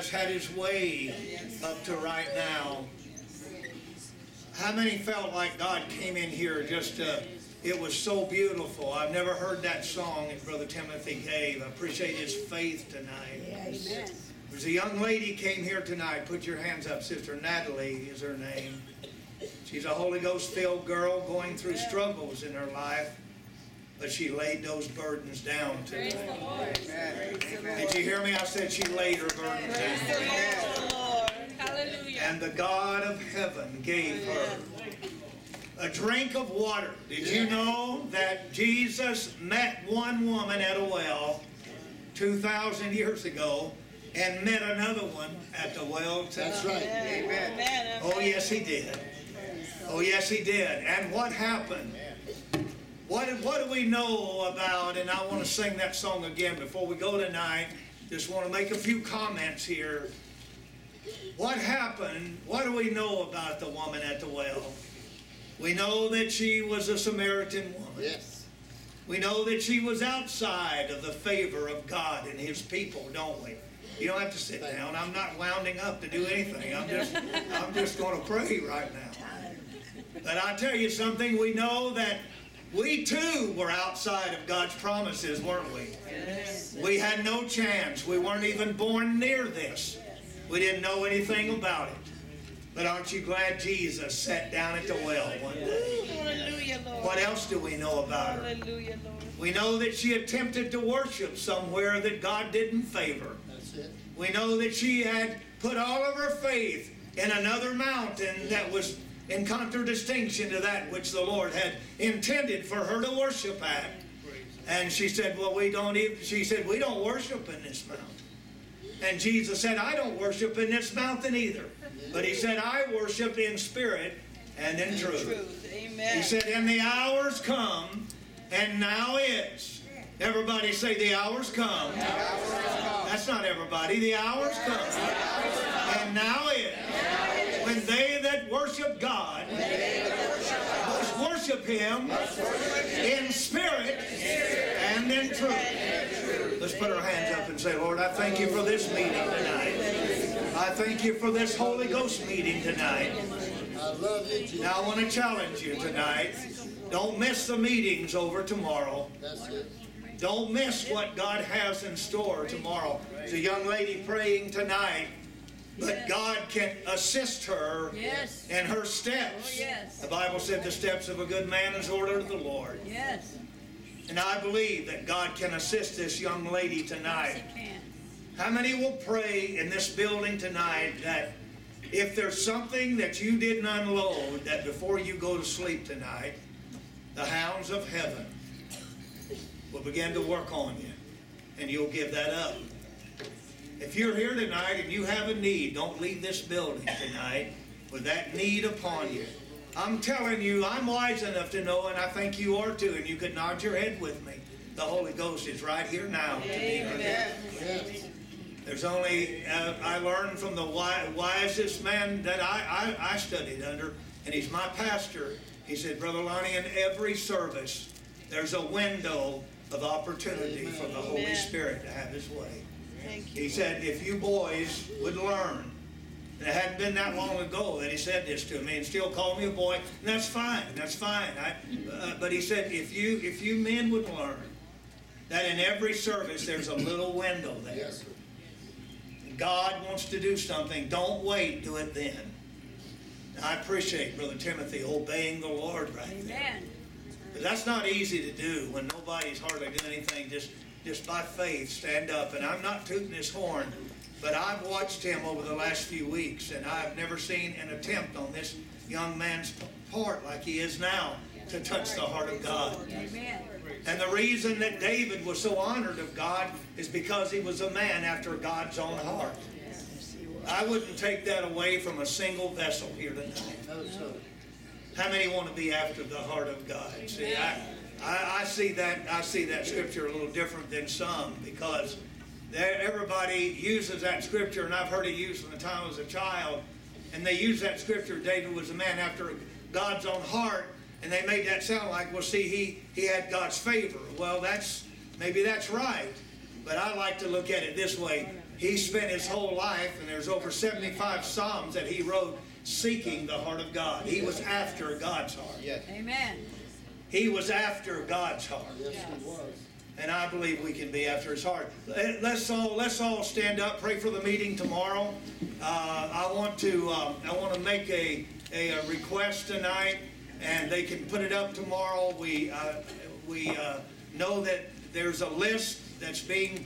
has had his way up to right now. How many felt like God came in here just to, it was so beautiful. I've never heard that song that Brother Timothy gave. I appreciate his faith tonight. There's a young lady came here tonight. Put your hands up. Sister Natalie is her name. She's a Holy Ghost filled girl going through struggles in her life, but she laid those burdens down Praise tonight. the Lord. Did you hear me? I said she laid her burdens Praise down. the Lord. Hallelujah. And the God of heaven gave her a drink of water. Did you know that Jesus met one woman at a well 2,000 years ago and met another one at the well That's right. Amen. Amen. Oh, yes, he did. Oh, yes, he did. And what happened? What, what do we know about, and I want to sing that song again before we go tonight. Just want to make a few comments here. What happened? What do we know about the woman at the well? We know that she was a Samaritan woman. Yes. We know that she was outside of the favor of God and His people, don't we? You don't have to sit down. I'm not wounding up to do anything. I'm just, I'm just going to pray right now. But I tell you something. We know that we too were outside of God's promises, weren't we? We had no chance. We weren't even born near this. We didn't know anything about it. But aren't you glad Jesus sat down at the well one day? Hallelujah, Lord. What else do we know about her? Hallelujah, Lord. We know that she attempted to worship somewhere that God didn't favor. That's it. We know that she had put all of her faith in another mountain that was in contradistinction to that which the Lord had intended for her to worship at. And she said, Well, we don't even, she said, We don't worship in this mountain. And Jesus said, I don't worship in this mountain either. But he said, I worship in spirit and in truth. Truth. Amen. He said, And the hours come, and now is. Everybody say, The hours come. That's not everybody. The hours come. And now is. When they worship God must worship Him in spirit and in truth. Let's put our hands up and say, Lord, I thank you for this meeting tonight. I thank you for this Holy Ghost meeting tonight. Now I want to challenge you tonight. Don't miss the meetings over tomorrow. Don't miss what God has in store tomorrow. There's a young lady praying tonight, but God can assist her Yes. in her steps. Oh, yes. The Bible said the steps of a good man is ordered of the Lord. Yes. And I believe that God can assist this young lady Yes, tonight. he can. How many will pray in this building tonight that if there's something that you didn't unload, that before you go to sleep tonight, the hounds of heaven will begin to work on you and you'll give that up? If you're here tonight and you have a need, don't leave this building tonight with that need upon you. I'm telling you, I'm wise enough to know, and I think you are too, and you could nod your head with me. The Holy Ghost is right here now. to be with you. There's only, uh, I learned from the wisest man that I, I, I studied under, and he's my pastor. He said, Brother Lonnie, in every service, there's a window of opportunity for the Holy Amen. Spirit to have his way. Thank you. He said, if you boys would learn, and it hadn't been that long ago that he said this to me, and still call me a boy, and that's fine, that's fine. I, uh, but he said, if you, if you men would learn that in every service there's a little window there. Yes, sir. God wants to do something, don't wait, do it then. I appreciate Brother Timothy obeying the Lord right there. That's not easy to do when nobody's hardly doing anything, just, just by faith, stand up. And I'm not tooting his horn, but I've watched him over the last few weeks, and I've never seen an attempt on this young man's part like he is now to touch the heart of God. And the reason that David was so honored of God is because he was a man after God's own heart. I wouldn't take that away from a single vessel here tonight. How many want to be after the heart of God? See, I, I, I see that I see that scripture a little different than some because everybody uses that scripture, and I've heard it used from the time I was a child, and they use that scripture. David was a man after God's own heart, and they made that sound like, well, see, he he had God's favor. Well, that's maybe that's right, but I like to look at it this way: he spent his whole life, and there's over 75 Psalms that he wrote seeking the heart of God. He was after God's heart. Yes, Amen. He was after God's heart. yes, he was. And I believe we can be after his heart. Let- Let's all, let's all stand up, pray for the meeting tomorrow. Uh, I want to, um, I want to make a, a a request tonight, and they can put it up tomorrow. We, uh, we uh, know that there's a list that's being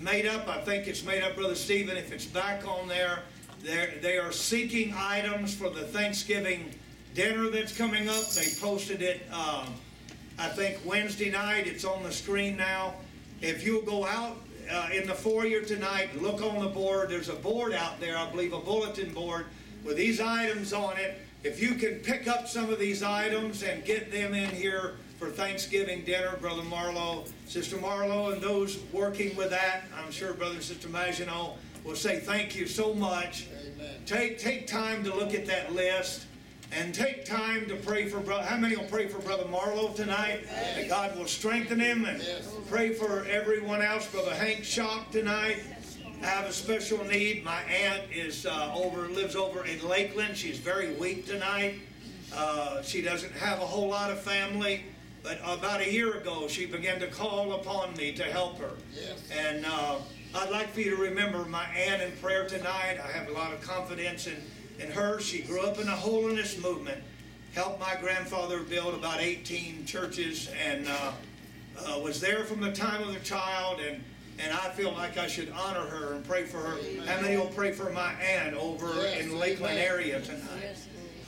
made up. I think it's made up, Brother Stephen, if it's back on there. They're, they are seeking items for the Thanksgiving dinner that's coming up. They posted it, um, I think Wednesday night, it's on the screen now. If you'll go out uh, in the foyer tonight, look on the board, there's a board out there, I believe a bulletin board with these items on it. If you can pick up some of these items and get them in here for Thanksgiving dinner, Brother Marlowe, Sister Marlowe, and those working with that, I'm sure Brother and Sister Maginot will say thank you so much. Amen. Take, take time to look at that list and take time to pray for brother. How many will pray for Brother Marlowe tonight? That God will strengthen him and Yes. pray for everyone else. Brother Hank Shock tonight. I have a special need. My aunt is uh, over, lives over in Lakeland. She's very weak tonight. Uh, she doesn't have a whole lot of family. But about a year ago, she began to call upon me to help her. Yes. And uh, I'd like for you to remember my aunt in prayer tonight. I have a lot of confidence in, in her. She grew up in the holiness movement, helped my grandfather build about 18 churches, and uh, uh, was there from the time of the child. And, and I feel like I should honor her and pray for her. How many will pray for my aunt over Yes, in Lakeland amen. area tonight?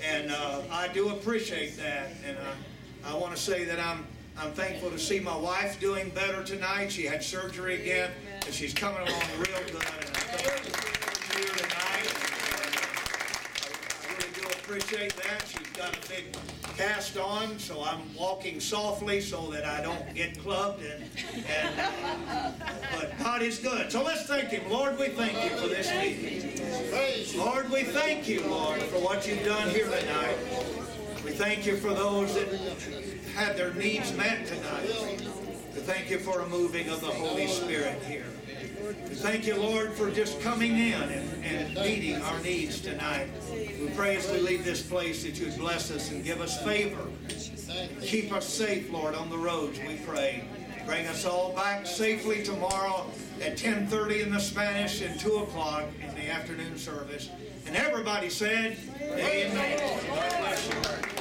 And uh, I do appreciate that. And uh, I want to say that I'm, I'm thankful to see my wife doing better tonight. She had surgery again, and she's coming along real good. And I'm thankful she's here tonight. I I really do appreciate that. She's got a big cast on, so I'm walking softly so that I don't get clubbed. And, and but God is good. So let's thank Him. Lord, we thank you for this meeting. Lord, we thank you, Lord, for what you've done here tonight. Thank you for those that had their needs met tonight. We thank you for a moving of the Holy Spirit here. Thank you, Lord, for just coming in and, and meeting our needs tonight. We pray as we leave this place that you bless us and give us favor. Keep us safe, Lord, on the roads, we pray. Bring us all back safely tomorrow at 10:30 in the Spanish and 2 o'clock in the afternoon service. And everybody said, Amen. God bless you.